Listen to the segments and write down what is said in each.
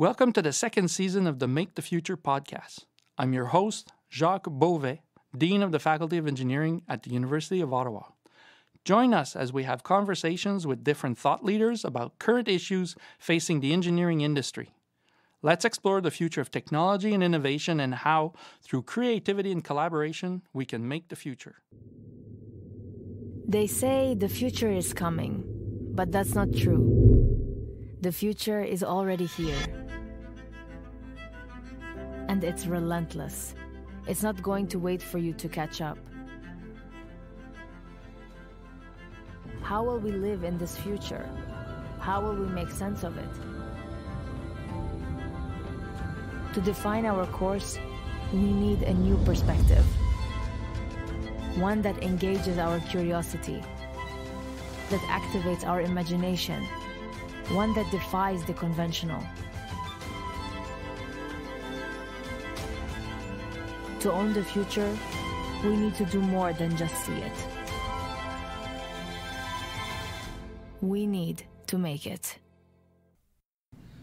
Welcome to the second season of the Make the Future podcast. I'm your host, Jacques Beauvais, Dean of the Faculty of Engineering at the University of Ottawa. Join us as we have conversations with different thought leaders about current issues facing the engineering industry. Let's explore the future of technology and innovation and how, through creativity and collaboration, we can make the future. They say the future is coming, but that's not true. The future is already here. And it's relentless. It's not going to wait for you to catch up. How will we live in this future? How will we make sense of it? To define our course, we need a new perspective. One that engages our curiosity, that activates our imagination, one that defies the conventional. To own the future, we need to do more than just see it. We need to make it.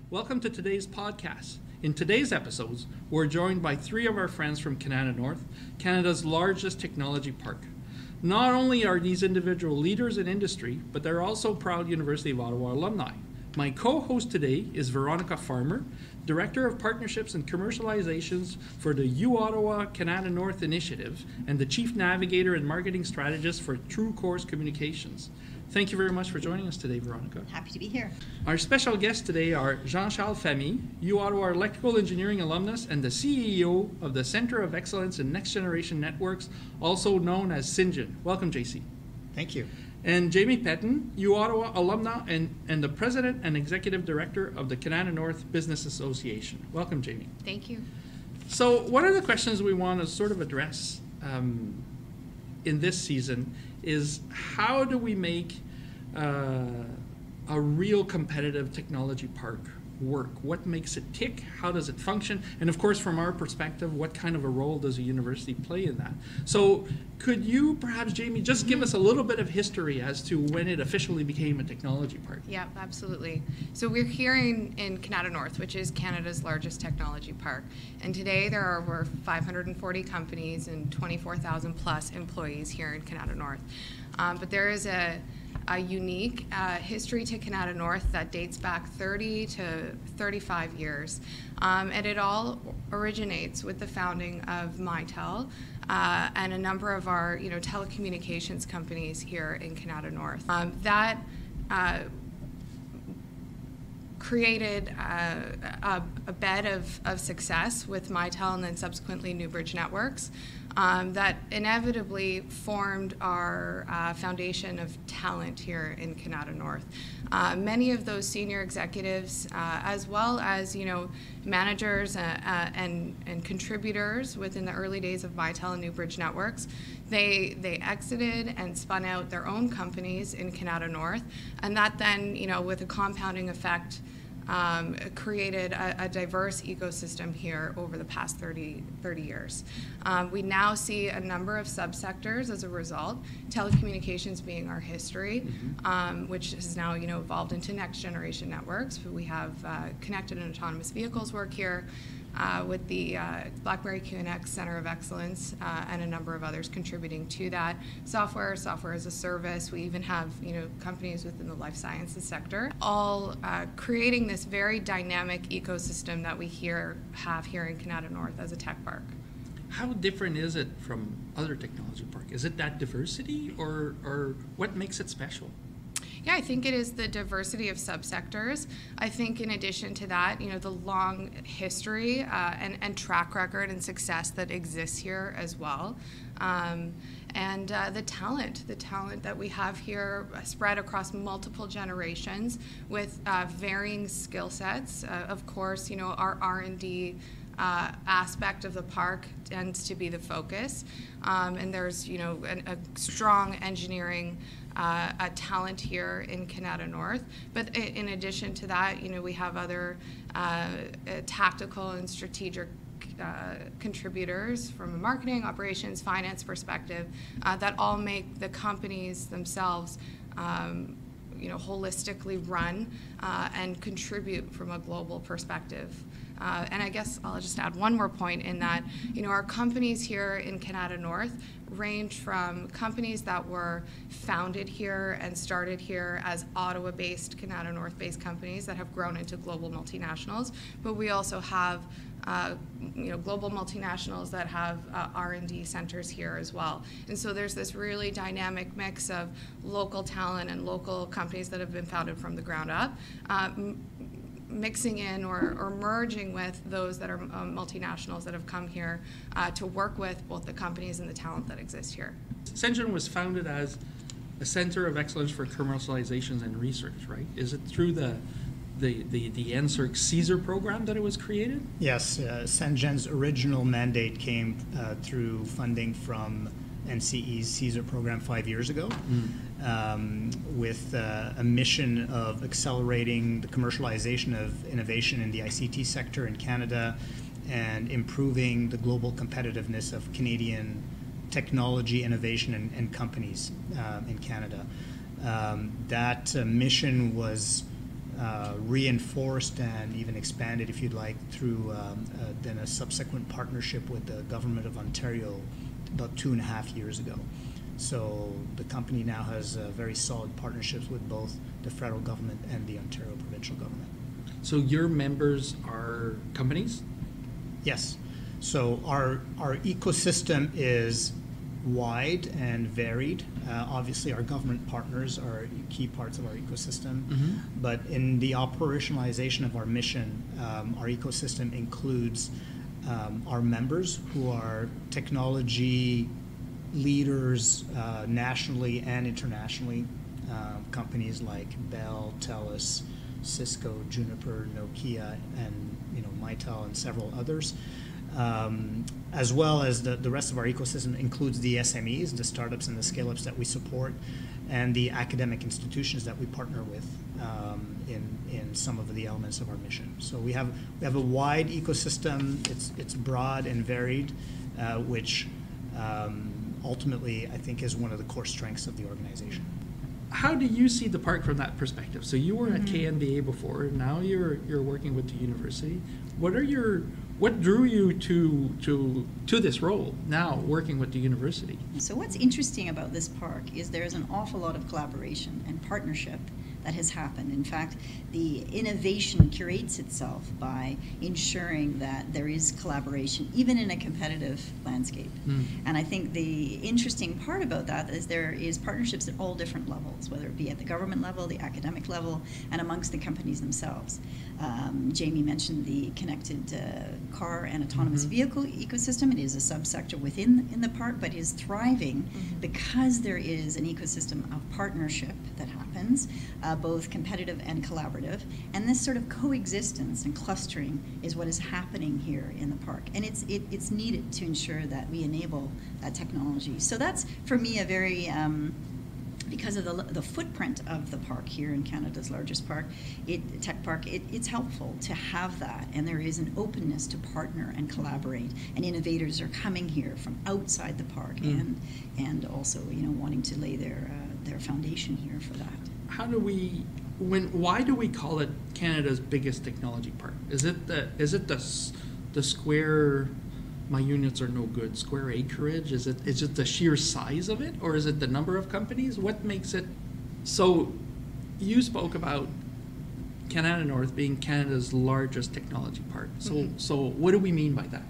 Welcome to today's podcast. In today's episodes, we're joined by three of our friends from Kanata North, Canada's largest technology park. Not only are these individual leaders in industry, but they're also proud University of Ottawa alumni. My co host today is Veronica Farmer, Director of Partnerships and Commercializations for the U Ottawa Kanata North Initiative and the Chief Navigator and Marketing Strategist for True Course Communications. Thank you very much for joining us today, Veronica. Happy to be here. Our special guests today are Jean Charles Fahmy, U Ottawa Electrical Engineering alumnus and the CEO of the Center of Excellence in Next Generation Networks, also known as CENGN. Welcome, JC. Thank you. And Jamie Petten, U Ottawa alumna and, and the President and Executive Director of the Kanata North Business Association. Welcome, Jamie. Thank you. So, one of the questions we want to sort of address um, in this season is how do we make uh, a real competitive technology park work? What makes it tick? How does it function? And of course, from our perspective, what kind of a role does a university play in that? So, could you perhaps, Jamie, just give us a little bit of history as to when it officially became a technology park? Yeah, absolutely. So, we're here in, in Kanata North, which is Canada's largest technology park. And today there are over 540 companies and 24,000 plus employees here in Kanata North. Um, but there is a a unique uh, history to Kanata North that dates back 30 to 35 years. Um, and it all originates with the founding of Mitel uh, and a number of our you know, telecommunications companies here in Kanata North. Um, that uh, created uh, a, a, bed of, of success with Mitel and then subsequently Newbridge Networks um, that inevitably formed our uh, foundation of talent here in Kanata North. Uh, many of those senior executives, uh, as well as you know managers uh, uh, and and contributors within the early days of Mitel and Newbridge Networks, they they exited and spun out their own companies in Kanata North, and that then you know with a compounding effect um, created a, a, diverse ecosystem here over the past 30, 30 years. Um, we now see a number of subsectors as a result, telecommunications being our history, mm-hmm. um, which has now you know, evolved into next generation networks. We have uh, connected and autonomous vehicles work here uh, with the uh, BlackBerry QNX Center of Excellence uh, and a number of others contributing to that. Software, software as a service. We even have you know companies within the life sciences sector, all uh, creating this very dynamic ecosystem that we here have here in Kanata North as a tech park. How different is it from other technology park? Is it that diversity, or or what makes it special? Yeah, I think it is the diversity of subsectors. I think in addition to that, you know, the long history uh, and, and track record and success that exists here as well. Um, and uh, the talent, the talent that we have here spread across multiple generations with uh, varying skill sets. Uh, of course, you know, our R&D uh, aspect of the park tends to be the focus. Um, and there's, you know, an, a strong engineering uh, a talent here in Kanata North. But in addition to that, you know, we have other uh, uh, tactical and strategic uh, contributors from a marketing, operations, finance perspective uh, that all make the companies themselves um, you know, holistically run uh, and contribute from a global perspective. Uh, and I guess I'll just add one more point in that, you know, our companies here in Kanata North range from companies that were founded here and started here as Ottawa-based, Kanata North-based companies that have grown into global multinationals, but we also have uh, you know, global multinationals that have uh, R&D centers here as well. And so there's this really dynamic mix of local talent and local companies that have been founded from the ground up, uh, mixing in or, or, merging with those that are um, multinationals that have come here uh, to work with both the companies and the talent that exists here. CENGN was founded as a center of excellence for commercializations and research, right? Is it through the the, the, the NSERC CSER program that it was created? Yes, uh, CENGN's original mandate came uh, through funding from NCE's CSER program five years ago mm. Um, with uh, a mission of accelerating the commercialization of innovation in the ICT sector in Canada and improving the global competitiveness of Canadian technology, innovation, and, and companies uh, in Canada. Um, that uh, mission was uh, reinforced and even expanded, if you'd like, through um, uh, then a subsequent partnership with the government of Ontario about two and a half years ago. So the company now has uh, very solid partnerships with both the federal government and the Ontario provincial government. So your members are companies? Yes. So our our ecosystem is wide and varied. Uh, obviously, our government partners are key parts of our ecosystem. Mm-hmm. But in the operationalization of our mission, um, our ecosystem includes um, our members who are technology leaders uh, nationally and internationally. Uh, companies like Bell, TELUS, Cisco, Juniper, Nokia, and you know Mitel and several others um, as well as the, the rest of our ecosystem includes the SMEs, the startups and the scale ups that we support, and the academic institutions that we partner with um, in, in some of the elements of our mission. So we have, we have a wide ecosystem, it's, it's broad and varied, uh, which um, ultimately I think is one of the core strengths of the organization. How do you see the park from that perspective? So you were mm-hmm. at KNBA before, now you're, you're working with the university. What are your what drew you to to to this role now working with the university so what's interesting about this park is there's an awful lot of collaboration and partnership that has happened. In fact, the innovation curates itself by ensuring that there is collaboration, even in a competitive landscape. Mm. And I think the interesting part about that is there is partnerships at all different levels, whether it be at the government level, the academic level, and amongst the companies themselves. Um, Jamie mentioned the connected uh, car and autonomous mm-hmm. vehicle ecosystem. It is a subsector within in the park, but is thriving mm-hmm. because there is an ecosystem of partnership that happens. Uh, both competitive and collaborative. And this sort of coexistence and clustering is what is happening here in the park. And it's, it, it's needed to ensure that we enable that technology. So that's, for me, a very um, because of the, the footprint of the park here in Canada's largest park, it, tech park, it, it's helpful to have that. And there is an openness to partner and collaborate. And innovators are coming here from outside the park mm. and, and also, you know, wanting to lay their, uh, their foundation here for that how do we when why do we call it Canada's biggest technology park? Is it the is it the the square my units are no good square acreage? Is it is it the sheer size of it or is it the number of companies? What makes it so you spoke about Kanata North being Canada's largest technology park. So mm-hmm. so what do we mean by that?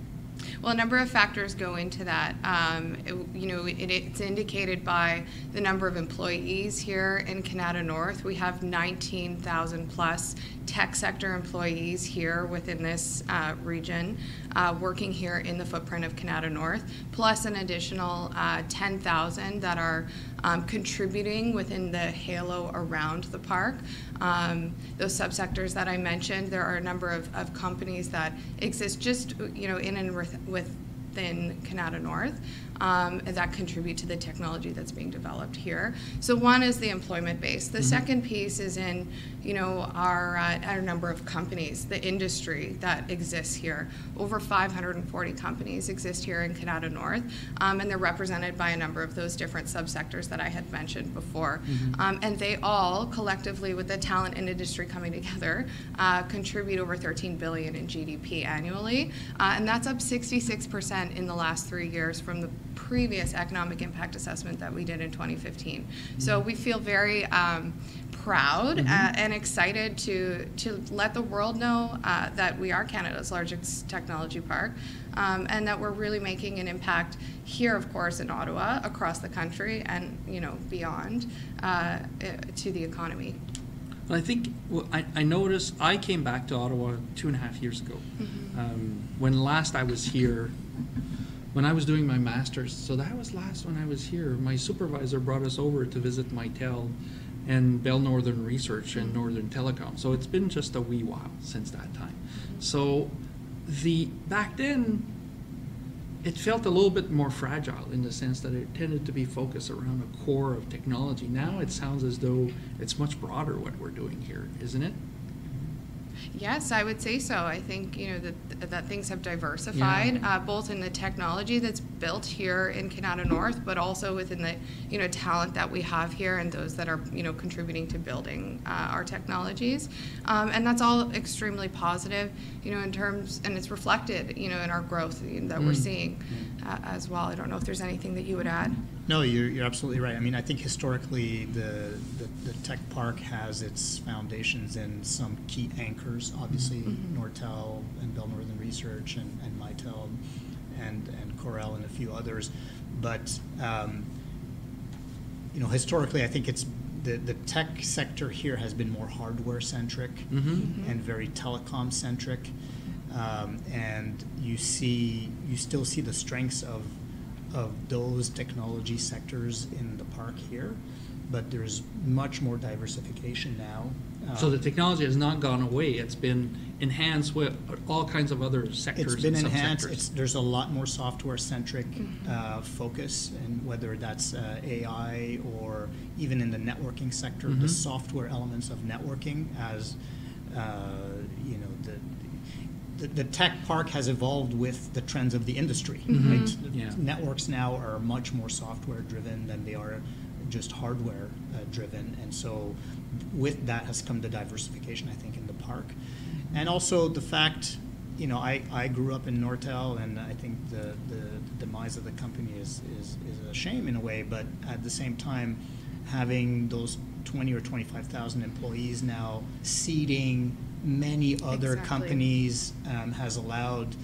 Well, a number of factors go into that. Um, it, you know, it, it's indicated by the number of employees here in Kanata North. We have 19,000 plus tech sector employees here within this uh, region uh, working here in the footprint of Kanata North, plus an additional uh, 10,000 that are um, contributing within the halo around the park. Um, those subsectors that I mentioned, there are a number of, of companies that exist just you know in and with, with within Kanata North. um, that contribute to the technology that's being developed here. So one is the employment base. The second piece is in, you know, our, uh, our number of companies, the industry that exists here. Over 540 companies exist here in Kanata North, um, and they're represented by a number of those different subsectors that I had mentioned before. Um, and they all collectively, with the talent and industry coming together, uh, contribute over 13 billion in GDP annually, uh, and that's up 66% in the last three years from the previous economic impact assessment that we did in 2015. So we feel very um, proud uh, and excited to to let the world know uh, that we are Canada's largest technology park, um, and that we're really making an impact here, of course, in Ottawa, across the country, and you know beyond uh, eh, to the economy. Well, I think well, I, I noticed I came back to Ottawa two and a half years ago. Um, when last I was here, when I was doing my master's, so that was last when I was here. My supervisor brought us over to visit Mitel and Bell Northern Research and Northern Telecom. So it's been just a wee while since that time. So the back then it felt a little bit more fragile in the sense that it tended to be focused around a core of technology. Now it sounds as though it's much broader what we're doing here, isn't it? Yes, I would say so. I think you know that that things have diversified, uh, both in the technology that's built here in Kanata North, but also within the you know talent that we have here and those that are you know contributing to building uh, our technologies, um, and that's all extremely positive. You know, in terms, and it's reflected you know in our growth that we're Mm. seeing uh, as well. I don't know if there's anything that you would add. No, you're, you're absolutely right. I mean, I think historically the, the, the tech park has its foundations in some key anchors, obviously Nortel and Bell Northern Research and, and Mitel and, and Corel and a few others. But, um, you know, historically, I think it's the, the tech sector here has been more hardware centric Mm-hmm. and very telecom centric. Um, and you see, you still see the strengths of, of those technology sectors in the park here, but there's much more diversification now. So Um, the technology has not gone away. It's been enhanced with all kinds of other sectors It's been and enhanced. It's, there's a lot more software-centric uh, focus, and whether that's uh, AI or even in the networking sector, the Mhm. software elements of networking as, uh, you know, the, the, the tech park has evolved with the trends of the industry. Mhm. right? Yeah. Networks now are much more software-driven than they are just hardware-driven, and so with that has come the diversification, I think, in the park. And also the fact, you know, I, I grew up in Nortel, and I think the, the demise of the company is, is, is a shame in a way, but at the same time, having those 20 or 25,000 employees now seeding many other Exactly. companies um, has allowed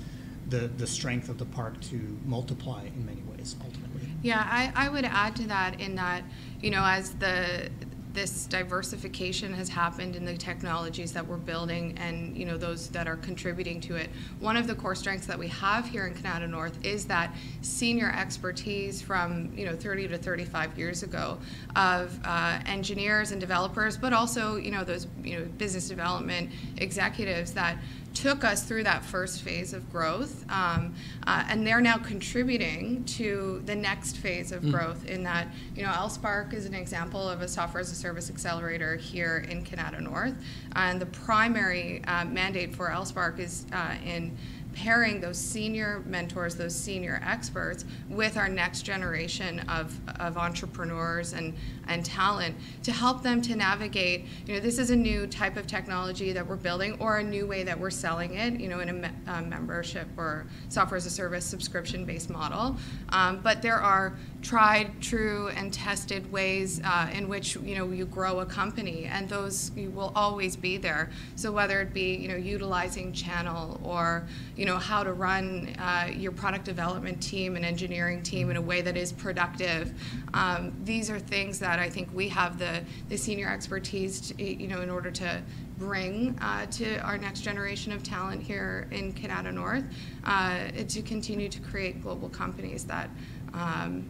the, the strength of the park to multiply in many ways ultimately. Yeah, I, I would add to that in that, you know, as the this diversification has happened in the technologies that we're building and you know those that are contributing to it. One of the core strengths that we have here in Kanata North is that senior expertise from you know 30 to 35 years ago of uh, engineers and developers, but also you know those you know business development executives that took us through that first phase of growth, um, uh, and they're now contributing to the next phase of growth. In that, you know, L-SPARK is an example of a software as a service accelerator here in Kanata North, and the primary uh, mandate for L-SPARK is uh, in pairing those senior mentors, those senior experts, with our next generation of, of entrepreneurs and, and talent to help them to navigate. You know, this is a new type of technology that we're building or a new way that we're selling it, you know, in a me- uh, membership or software as a service subscription based model. Um, but there are tried, true, and tested ways uh, in which, you know, you grow a company, and those will always be there. So whether it be, you know, utilizing channel or, you know, how to run uh, your product development team and engineering team in a way that is productive. Um, these are things that I think we have the, the senior expertise, to, you know, in order to bring uh, to our next generation of talent here in Kanata North uh, to continue to create global companies that um,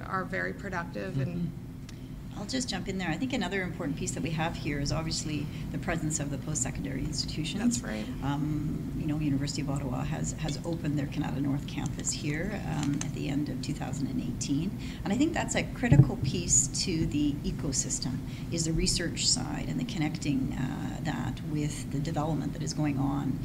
that are very productive and I'll just jump in there. I think another important piece that we have here is obviously the presence of the post-secondary institutions. That's right. Um, you know, University of Ottawa has, has opened their Kanata North campus here um, at the end of 2018. And I think that's a critical piece to the ecosystem, is the research side and the connecting uh, that with the development that is going on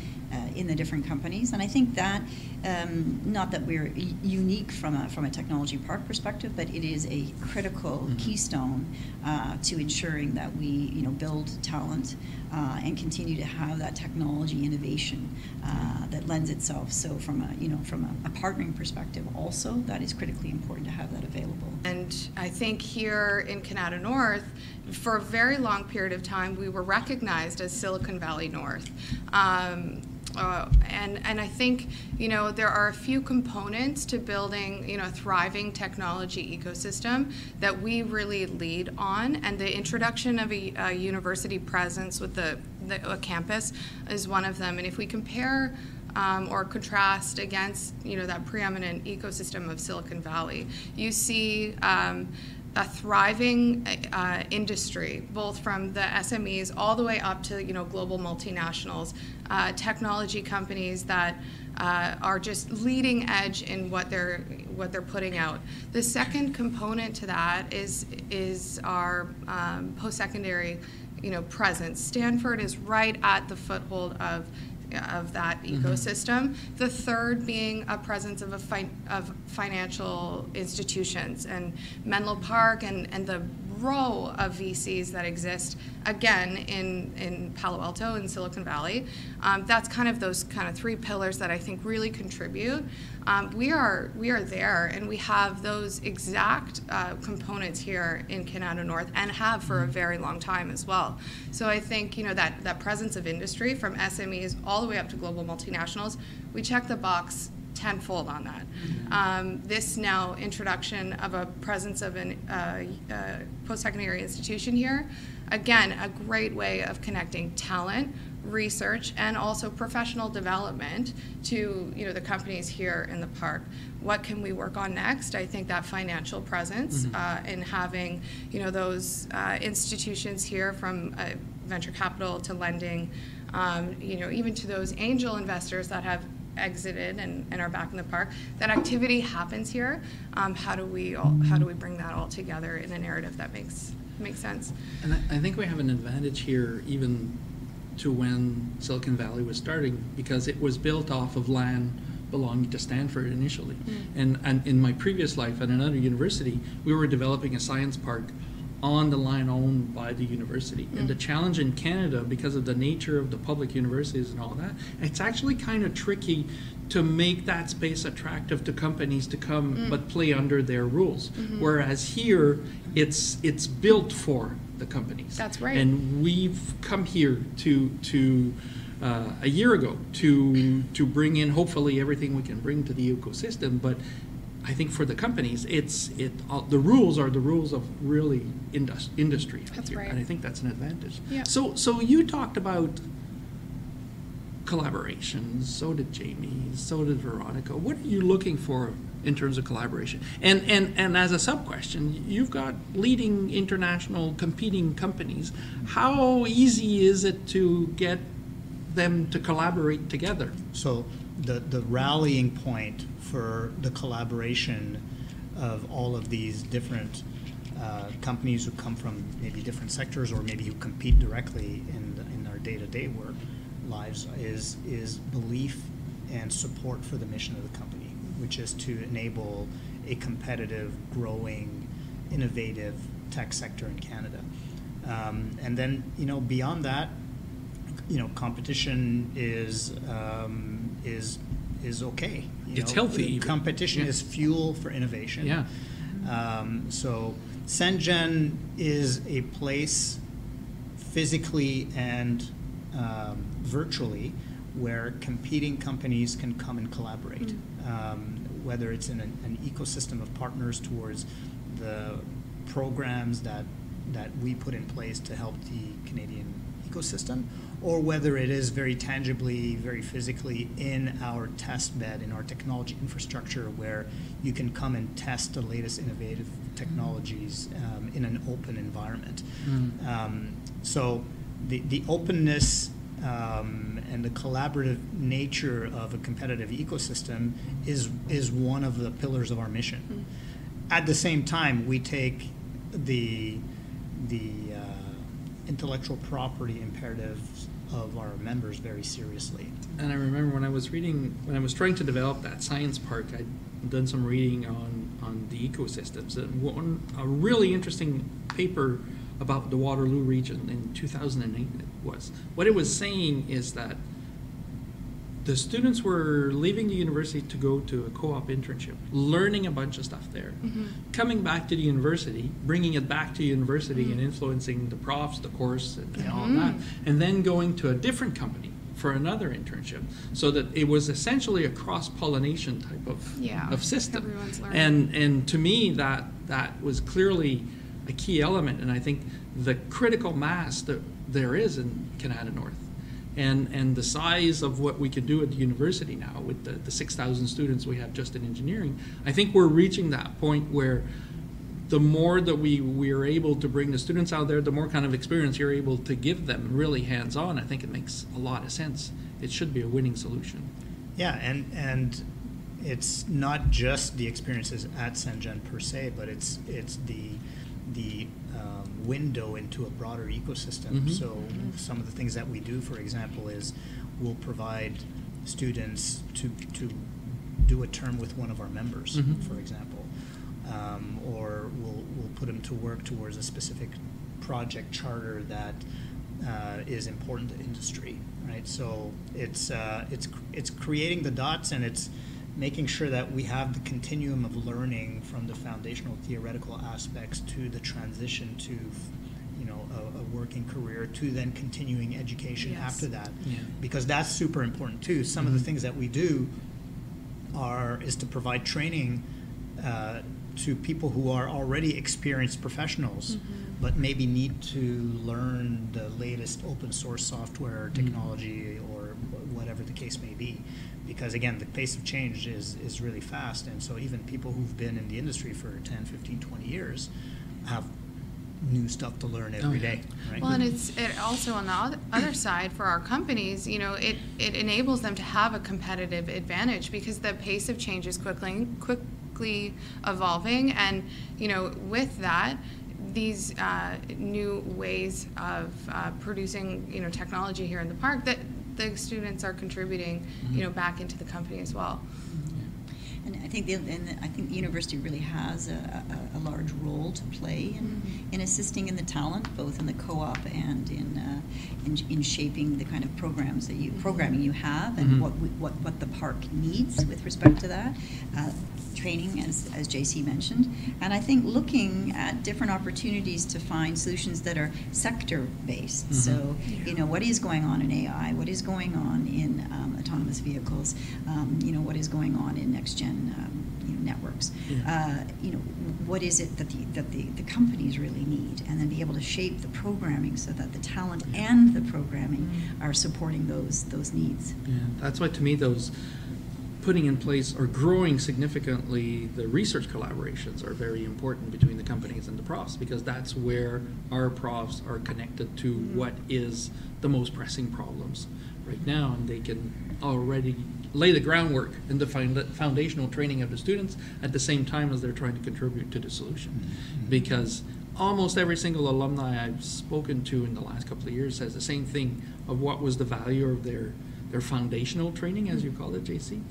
in the different companies. And I think that, um, not that we're unique from a, from a technology park perspective, but it is a critical mm-hmm. keystone uh, to ensuring that we, you know, build talent uh, and continue to have that technology innovation uh, that lends itself. So from a, you know, from a, a partnering perspective also, that is critically important to have that available. And I think here in Kanata North, for a very long period of time, we were recognized as Silicon Valley North. Um, uh, and and I think you know there are a few components to building you know a thriving technology ecosystem that we really lead on, and the introduction of a, a university presence with the, the a campus is one of them. And if we compare um, or contrast against you know that preeminent ecosystem of Silicon Valley, you see. Um, a thriving uh, industry, both from the SMEs all the way up to you know global multinationals, uh, technology companies that uh, are just leading edge in what they're what they're putting out. The second component to that is is our um, post-secondary you know presence. Stanford is right at the foothold of of that mm-hmm. ecosystem. The third being a presence of, a fi- of financial institutions and Menlo Park and, and the row of VCs that exist again in, in Palo Alto and Silicon Valley. Um, that's kind of those kind of three pillars that I think really contribute. Um, we are we are there, and we have those exact uh, components here in Kanata North, and have for a very long time as well. So I think you know that that presence of industry from SMEs all the way up to global multinationals, we check the box tenfold on that. Um, this now introduction of a presence of a uh, uh, post-secondary institution here, again, a great way of connecting talent, research, and also professional development to you know the companies here in the park. What can we work on next? I think that financial presence mm-hmm. uh, in having you know those uh, institutions here from uh, venture capital to lending. Um, you know, even to those angel investors that have exited and, and are back in the park. That activity happens here. Um, how do we all, how do we bring that all together in a narrative that makes makes sense? And I, I think we have an advantage here, even to when Silicon Valley was starting, because it was built off of land belonging to Stanford initially. Mm. And, and in my previous life at another university, we were developing a science park on the line owned by the university. Mm. And the challenge in Canada, because of the nature of the public universities and all that, it's actually kind of tricky to make that space attractive to companies to come mm. but play under their rules. Mm-hmm. Whereas here, it's it's built for the companies. That's right. And we've come here to to uh, a year ago to to bring in hopefully everything we can bring to the ecosystem, but I think for the companies, it's it uh, the rules are the rules of really indus- industry. That's right. And I think that's an advantage. Yeah. So so you talked about collaborations. So did Jamie. So did Veronica. What are you looking for in terms of collaboration? And and and as a sub question, you've got leading international competing companies. How easy is it to get them to collaborate together? So the the rallying point for the collaboration of all of these different uh, companies who come from maybe different sectors or maybe who compete directly in, the, in our day-to-day work lives is, is belief and support for the mission of the company, which is to enable a competitive, growing, innovative tech sector in Canada. Um, and then, you know, beyond that, you know, competition is um, is is okay. it's know, healthy. Competition yeah. is fuel for innovation. Yeah. Um, so CENGN is a place physically and um, virtually where competing companies can come and collaborate, mm-hmm. um, whether it's in an, an, ecosystem of partners towards the programs that that we put in place to help the Canadian ecosystem, or whether it is very tangibly, very physically in our test bed, in our technology infrastructure, where you can come and test the latest innovative technologies um, in an open environment. Um, so the, the openness um, and the collaborative nature of a competitive ecosystem is, is one of the pillars of our mission. At the same time, we take the, the uh, intellectual property imperatives of our members very seriously. And I remember when I was reading, when I was trying to develop that science park, I'd done some reading on, on the ecosystems. And one, a really interesting paper about the Waterloo region in 2008 it was. What it was saying is that the students were leaving the university to go to a co-op internship, learning a bunch of stuff there, mm-hmm. coming back to the university, bringing it back to the university and mm-hmm. influencing the profs, the course, and, and all mm-hmm. that, and then going to a different company for another internship, so that it was essentially a cross-pollination type of Yeah, of system. And and to me that that was clearly a key element, and I think the critical mass that there is in Canada North and and the size of what we could do at the university now with the, the 6,000 students we have just in engineering, I think we're reaching that point where the more that we we are able to bring the students out there, the more kind of experience you're able to give them really hands on. I think it makes a lot of sense. It should be a winning solution. Yeah, and and it's not just the experiences at CENGN per se, but it's it's the the window into a broader ecosystem. Mhm. So some of the things that we do, for example, is we'll provide students to to do a term with one of our members, Mhm. for example, um, or we'll we'll put them to work towards a specific project charter that uh, is important to industry, right? So it's uh, it's it's creating the dots and it's making sure that we have the continuum of learning from the foundational theoretical aspects to the transition to you know a, a working career to then continuing education Yes. after that Yeah. because that's super important too some of the Mhm. things that we do are is to provide training uh, to people who are already experienced professionals, but maybe need to learn the latest open source software, technology, or wh- whatever the case may be. Because again, the pace of change is, is really fast, and so even people who've been in the industry for 10, 15, 20 years have new stuff to learn every Oh, yeah. day, right? Well, and it's it also on the oth- other side for our companies, you know, it, it enables them to have a competitive advantage because the pace of change is quickly quickly evolving, and you know, with that, these uh, new ways of uh, producing, you know, technology here in the park that the students are contributing, you know, back into the company as well. And I think the, and I think the university really has a, a, a large role to play in, in assisting in the talent, both in the co-op and in, uh, in, in shaping the kind of programs that you programming you have and Mhm. what we, what what the park needs with respect to that. Uh, training, as, as JC mentioned, and I think looking at different opportunities to find solutions that are sector-based. Mhm. So, you know, what is going on in AI? What is going on in um, autonomous vehicles? Um, you know, what is going on in next-gen um, you know, networks? Yeah. Uh, you know, what is it that the that the, the companies really need, and then be able to shape the programming so that the talent and the programming are supporting those those needs. Yeah, that's why to me those putting in place or growing significantly the research collaborations are very important between the companies and the profs because that's where our profs are connected to mm-hmm. what is the most pressing problems right now and they can already lay the groundwork and define the foundational training of the students at the same time as they're trying to contribute to the solution. Mm-hmm. Mm-hmm. Because almost every single alumni I've spoken to in the last couple of years says the same thing of what was the value of their their foundational training, as you call it, JC,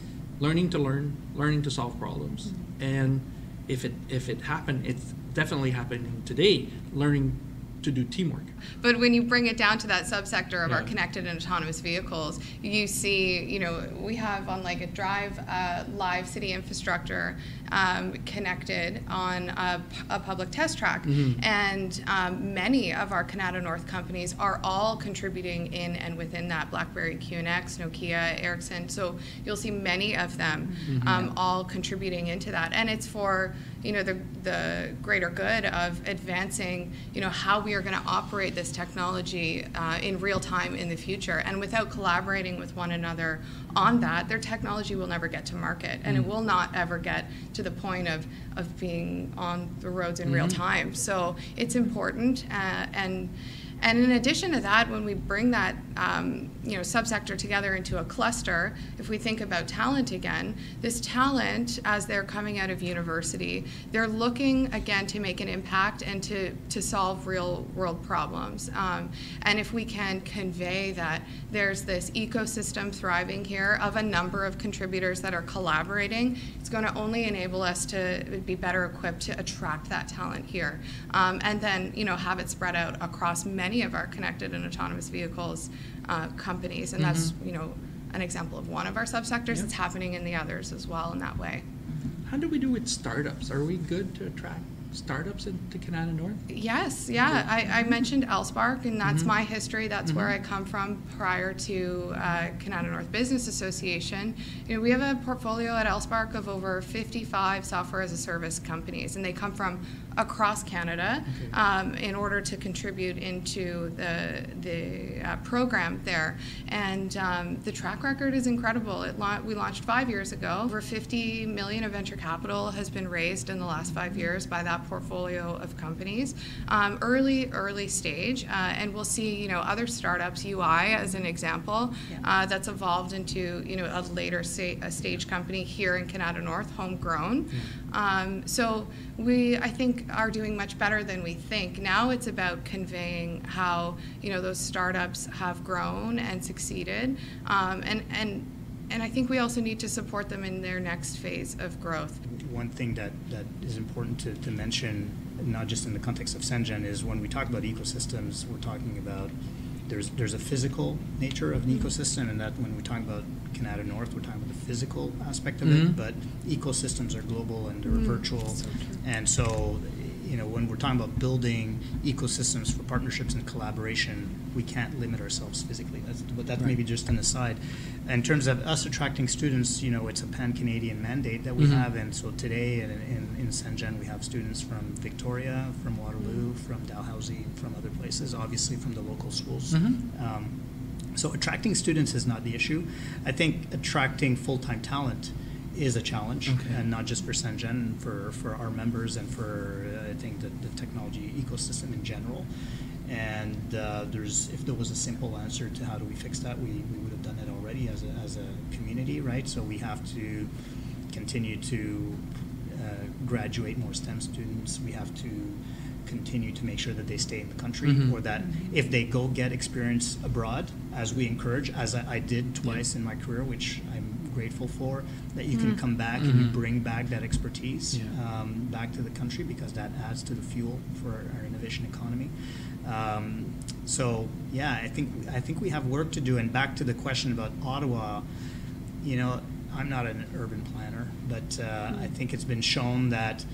learning to learn, learning to solve problems, mm-hmm. and if it if it happened, it's definitely happening today. Learning to do teamwork. But when you bring it down to that subsector of our connected and autonomous vehicles, you see, you know, we have on like a drive uh, live city infrastructure um, connected on a public test track, Mhm. and um, many of our Kanata North companies are all contributing in and within that BlackBerry QNX, Nokia, Ericsson. So you'll see many of them Mhm. um, all contributing into that, and it's for you know, the, the greater good of advancing, you know, how we are going to operate this technology uh, in real time in the future. And without collaborating with one another on that, their technology will never get to market, and it will not ever get to the point of, of being on the roads in real time. So it's important, uh, and and in addition to that, when we bring that um, you know subsector together into a cluster, if we think about talent again, this talent as they're coming out of university, they're looking again to make an impact and to to solve real world problems. Um, and if we can convey that there's this ecosystem thriving here of a number of contributors that are collaborating, it's going to only enable us to be better equipped to attract that talent here, um, and then you know have it spread out across many of our connected and autonomous vehicles uh, companies, and that's you know an example of one of our subsectors. Yeah. It's happening in the others as well in that way. How do we do with startups? Are we good to attract startups into Kanata North? Yes, yeah. I, I mentioned L-SPARK, and that's Mhm. my history. That's where I come from prior to uh, Kanata North Business Association. You know, we have a portfolio at L-SPARK of over 55 software as a service companies, and they come from across Canada Okay. um, in order to contribute into the the uh, program there. And um, the track record is incredible. It lau- we launched five years ago. Over 50 million of venture capital has been raised in the last five years by that portfolio of companies. Um, early, early stage, uh, and we'll see, you know, other startups, UI as an example, Yeah. uh, that's evolved into, you know, a later sta- a stage company here in Kanata North, homegrown. Um, so we, I think, are doing much better than we think. Now it's about conveying how, you know, those startups have grown and succeeded, um, and and. And I think we also need to support them in their next phase of growth. One thing that, that is important to, to mention, not just in the context of CENGN, is when we talk about ecosystems, we're talking about there's there's a physical nature of an ecosystem, and that when we talk about Kanata North, we're talking about the physical aspect of Mhm. it. But ecosystems are global and they're Mm, virtual, so and so you know when we're talking about building ecosystems for partnerships and collaboration, we can't limit ourselves physically. That's, but that's Right. maybe just an aside. In terms of us attracting students, you know, it's a pan-Canadian mandate that we Mhm. have, and so today in, in, in we have students from Victoria, from Waterloo, from Dalhousie, from other places, obviously from the local schools. Mhm. Um, so attracting students is not the issue. I think attracting full-time talent is a challenge, Okay. and not just for CENGN, for, for our members and for, uh, I think, the, the technology ecosystem in general. And uh, there's, if there was a simple answer to how do we fix that, we, we would have done it already as a, as a community, right? So we have to continue to uh, graduate more STEM students. We have to continue to make sure that they stay in the country, Mhm. or that if they go get experience abroad, as we encourage, as I, I did twice in my career, which I'm grateful for, that you can Mm. come back and you Mhm. bring back that expertise Yeah. um, back to the country because that adds to the fuel for our innovation economy. Um, so yeah, I think I think we have work to do. And back to the question about Ottawa, you know, I'm not an urban planner, but uh, I think it's been shown that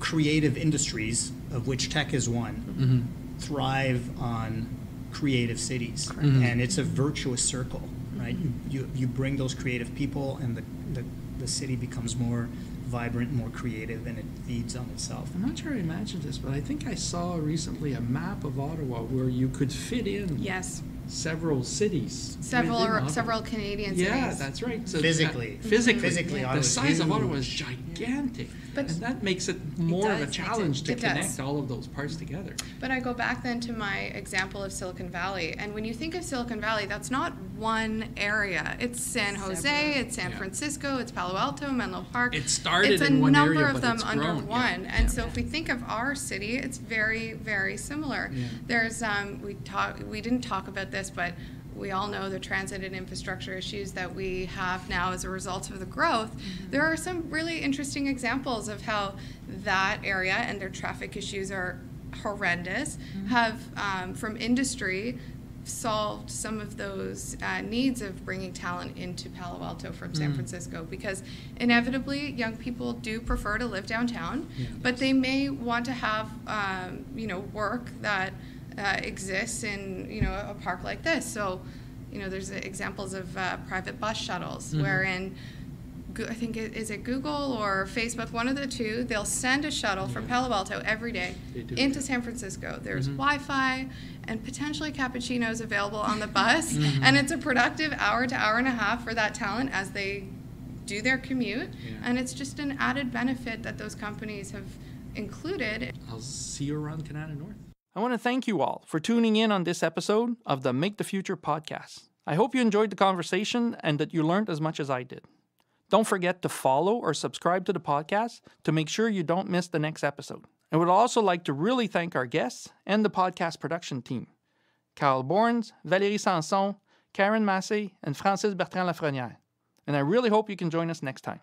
creative industries, of which tech is one, Mhm. thrive on creative cities, Mhm. and it's a virtuous circle, right? You, you you bring those creative people, and the, the the city becomes more vibrant, more creative, and it feeds on itself. I'm not sure I imagined this, but I think I saw recently a map of Ottawa where you could fit in Yes, several cities. several within Ottawa. several Canadian cities. Yeah, that's right. So Physically. that- physically, Physically, the Ottawa's size of Ottawa is huge. gigantic, But- and that makes it more of a does, makes it- challenge to it does. connect all of those parts together. But I go back then to my example of Silicon Valley. And when you think of Silicon Valley, that's not one area. It's San Jose, Several. it's San Yeah. Francisco, it's Palo Alto, Menlo Park. It started it's in a one number area, of but them it's under grown, yeah. one. And Yeah. so if we think of our city, it's very, very similar. Yeah. There's um, we talk we didn't talk about this, but we all know the transit and infrastructure issues that we have now as a result of the growth. There are some really interesting examples of how that area and their traffic issues are horrendous have um, from industry solved some of those uh, needs of bringing talent into Palo Alto from San Mm. Francisco because inevitably young people do prefer to live downtown, Yeah. but they may want to have um, you know work that uh, exists in you know a park like this. So you know there's examples of uh, private bus shuttles Mhm. wherein I think it, is it Google or Facebook, one of the two. They'll send a shuttle from Palo Alto every day into San Francisco. There's Mhm. Wi-Fi and potentially cappuccinos available on the bus, Mhm. and it's a productive hour to hour and a half for that talent as they do their commute. Yeah. And it's just an added benefit that those companies have included. I'll see you around Kanata North. I want to thank you all for tuning in on this episode of the Make the Future podcast. I hope you enjoyed the conversation and that you learned as much as I did. Don't forget to follow or subscribe to the podcast to make sure you don't miss the next episode. I would also like to really thank our guests and the podcast production team Carl Borns, Valérie Sanson, Karen Massé, and Francis Bertrand Lafrenière. And I really hope you can join us next time.